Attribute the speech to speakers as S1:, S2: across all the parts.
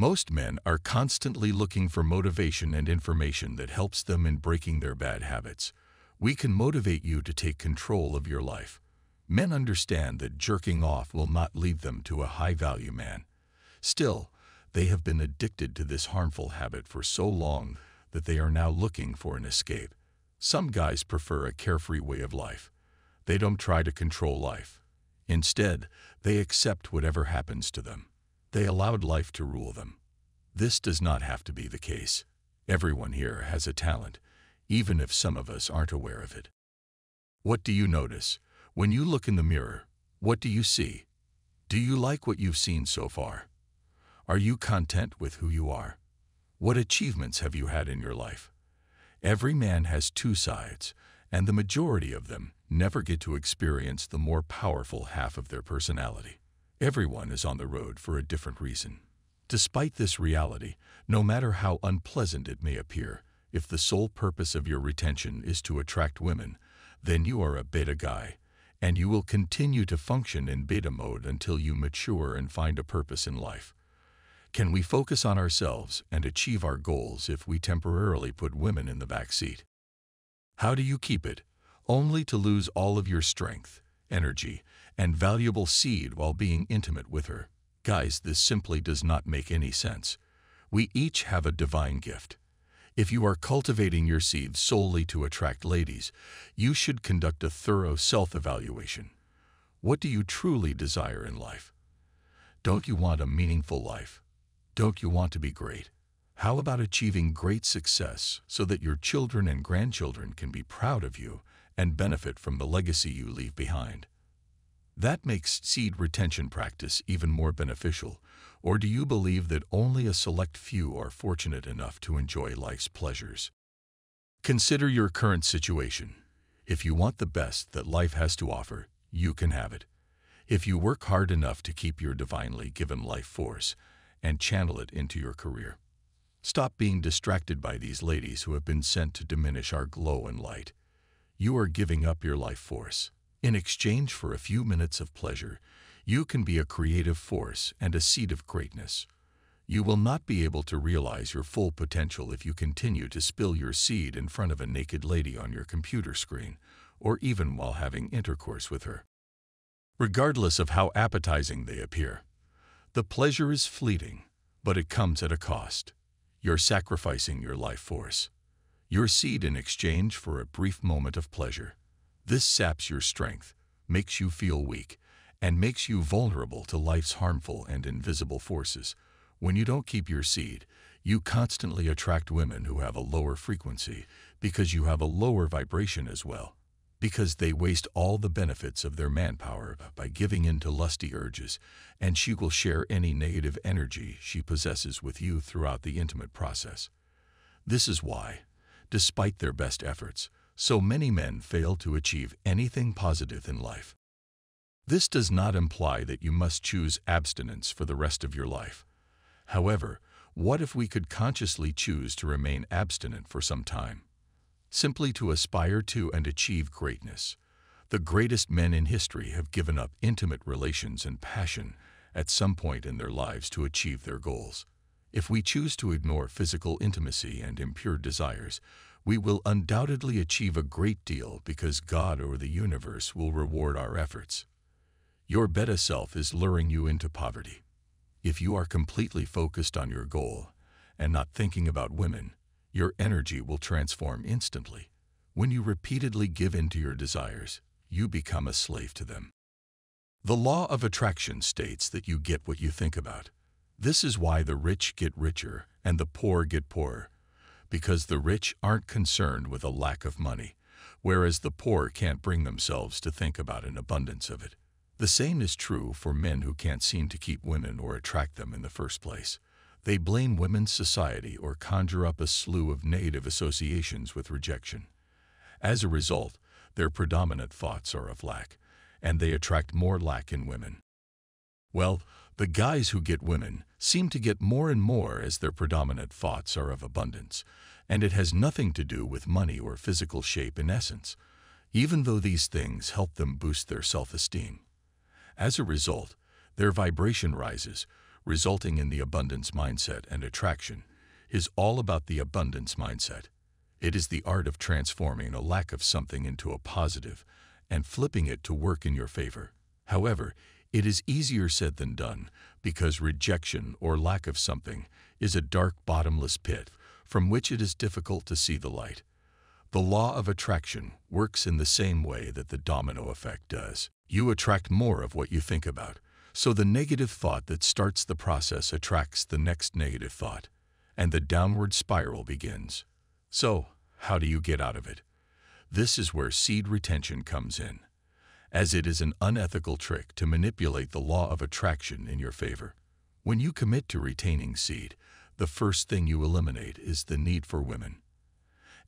S1: Most men are constantly looking for motivation and information that helps them in breaking their bad habits. We can motivate you to take control of your life. Men understand that jerking off will not lead them to a high-value man. Still, they have been addicted to this harmful habit for so long that they are now looking for an escape. Some guys prefer a carefree way of life. They don't try to control life. Instead, they accept whatever happens to them. They allowed life to rule them. This does not have to be the case. Everyone here has a talent, even if some of us aren't aware of it. What do you notice? When you look in the mirror, what do you see? Do you like what you've seen so far? Are you content with who you are? What achievements have you had in your life? Every man has two sides, and the majority of them never get to experience the more powerful half of their personality. Everyone is on the road for a different reason. Despite this reality, no matter how unpleasant it may appear, if the sole purpose of your retention is to attract women, then you are a beta guy, and you will continue to function in beta mode until you mature and find a purpose in life. Can we focus on ourselves and achieve our goals if we temporarily put women in the back seat? How do you keep it? Only to lose all of your strength, energy, and valuable seed while being intimate with her. Guys, this simply does not make any sense. We each have a divine gift. If you are cultivating your seed solely to attract ladies, you should conduct a thorough self-evaluation. What do you truly desire in life? Don't you want a meaningful life? Don't you want to be great? How about achieving great success so that your children and grandchildren can be proud of you and benefit from the legacy you leave behind? That makes seed retention practice even more beneficial, or do you believe that only a select few are fortunate enough to enjoy life's pleasures? Consider your current situation. If you want the best that life has to offer, you can have it. If you work hard enough to keep your divinely given life force and channel it into your career. Stop being distracted by these ladies who have been sent to diminish our glow and light. You are giving up your life force. In exchange for a few minutes of pleasure, you can be a creative force and a seed of greatness. You will not be able to realize your full potential if you continue to spill your seed in front of a naked lady on your computer screen, or even while having intercourse with her. Regardless of how appetizing they appear, the pleasure is fleeting, but it comes at a cost. You're sacrificing your life force, your seed in exchange for a brief moment of pleasure. This saps your strength, makes you feel weak, and makes you vulnerable to life's harmful and invisible forces. When you don't keep your seed, you constantly attract women who have a lower frequency because you have a lower vibration as well. Because they waste all the benefits of their manpower by giving in to lusty urges, and she will share any negative energy she possesses with you throughout the intimate process. This is why, despite their best efforts, so many men fail to achieve anything positive in life. This does not imply that you must choose abstinence for the rest of your life. However, what if we could consciously choose to remain abstinent for some time? Simply to aspire to and achieve greatness. The greatest men in history have given up intimate relations and passion at some point in their lives to achieve their goals. If we choose to ignore physical intimacy and impure desires, we will undoubtedly achieve a great deal because God or the universe will reward our efforts. Your beta self is luring you into poverty. If you are completely focused on your goal and not thinking about women, your energy will transform instantly. When you repeatedly give in to your desires, you become a slave to them. The law of attraction states that you get what you think about. This is why the rich get richer and the poor get poorer because the rich aren't concerned with a lack of money, whereas the poor can't bring themselves to think about an abundance of it. The same is true for men who can't seem to keep women or attract them in the first place. They blame women's society or conjure up a slew of negative associations with rejection. As a result, their predominant thoughts are of lack, and they attract more lack in women. Well, the guys who get women seem to get more and more as their predominant thoughts are of abundance, and it has nothing to do with money or physical shape in essence, even though these things help them boost their self-esteem. As a result, their vibration rises, resulting in the abundance mindset and attraction, is all about the abundance mindset. It is the art of transforming a lack of something into a positive and flipping it to work in your favor. However, it is easier said than done because rejection or lack of something is a dark bottomless pit from which it is difficult to see the light. The law of attraction works in the same way that the domino effect does. You attract more of what you think about, so the negative thought that starts the process attracts the next negative thought, and the downward spiral begins. So, how do you get out of it? This is where seed retention comes in, as it is an unethical trick to manipulate the law of attraction in your favor. When you commit to retaining seed, the first thing you eliminate is the need for women.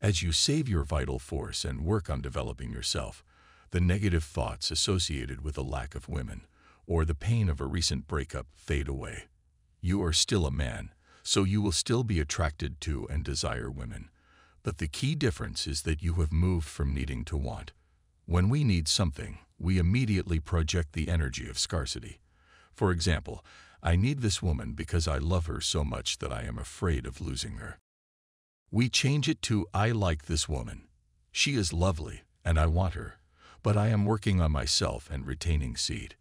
S1: As you save your vital force and work on developing yourself, the negative thoughts associated with a lack of women or the pain of a recent breakup fade away. You are still a man, so you will still be attracted to and desire women. But the key difference is that you have moved from needing to want. When we need something, we immediately project the energy of scarcity. For example, I need this woman because I love her so much that I am afraid of losing her. We change it to I like this woman. She is lovely, and I want her, but I am working on myself and retaining seed.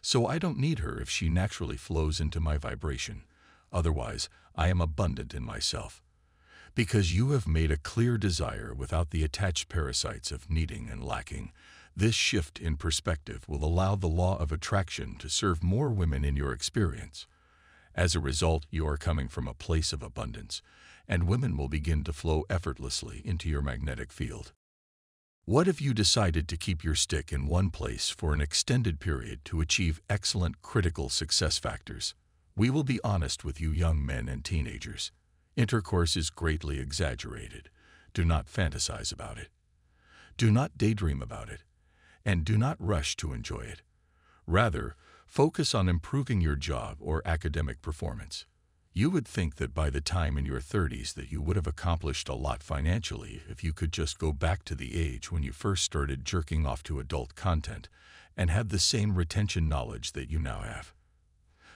S1: So I don't need her if she naturally flows into my vibration. Otherwise, I am abundant in myself. Because you have made a clear desire without the attached parasites of needing and lacking, this shift in perspective will allow the law of attraction to serve more women in your experience. As a result, you are coming from a place of abundance, and women will begin to flow effortlessly into your magnetic field. What if you decided to keep your stick in one place for an extended period to achieve excellent critical success factors? We will be honest with you young men and teenagers. Intercourse is greatly exaggerated. Do not fantasize about it. Do not daydream about it. And do not rush to enjoy it. Rather, focus on improving your job or academic performance. You would think that by the time in your 30s that you would have accomplished a lot financially if you could just go back to the age when you first started jerking off to adult content and had the same retention knowledge that you now have.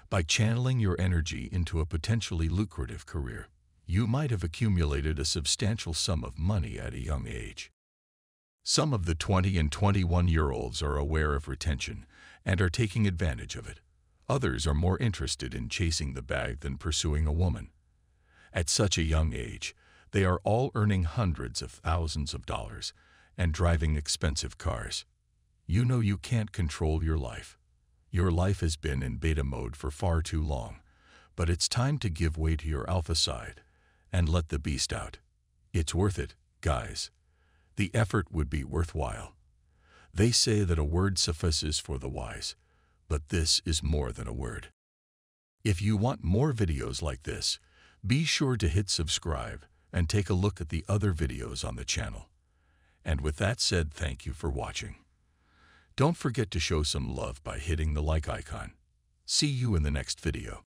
S1: By channeling your energy into a potentially lucrative career, you might have accumulated a substantial sum of money at a young age. Some of the 20 and 21 year olds are aware of retention and are taking advantage of it. Others are more interested in chasing the bag than pursuing a woman. At such a young age, they are all earning hundreds of thousands of dollars and driving expensive cars. You know you can't control your life. Your life has been in beta mode for far too long, but it's time to give way to your alpha side and let the beast out. It's worth it, guys. The effort would be worthwhile. They say that a word suffices for the wise, but this is more than a word. If you want more videos like this, be sure to hit subscribe and take a look at the other videos on the channel. And with that said, thank you for watching. Don't forget to show some love by hitting the like icon. See you in the next video.